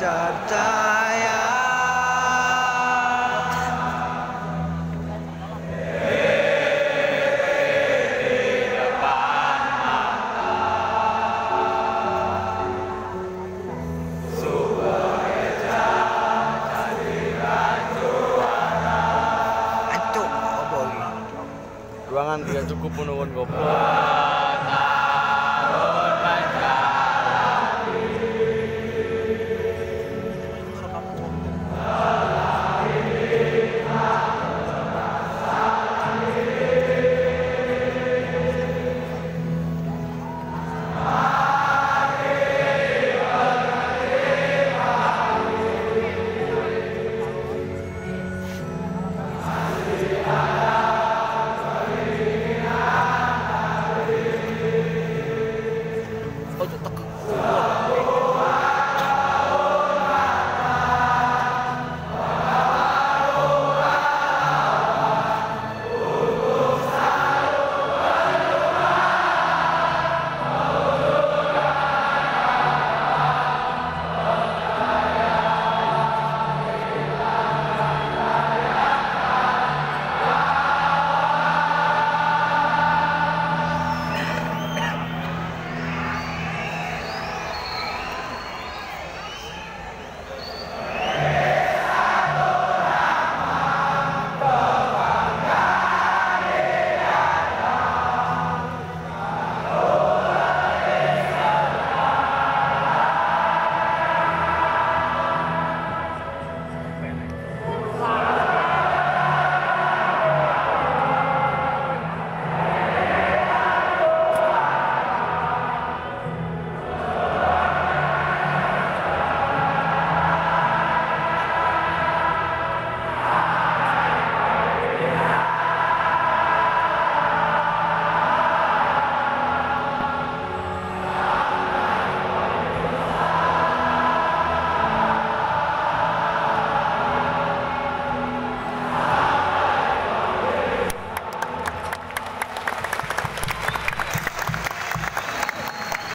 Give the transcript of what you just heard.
da da tidak cukup menurun gopo.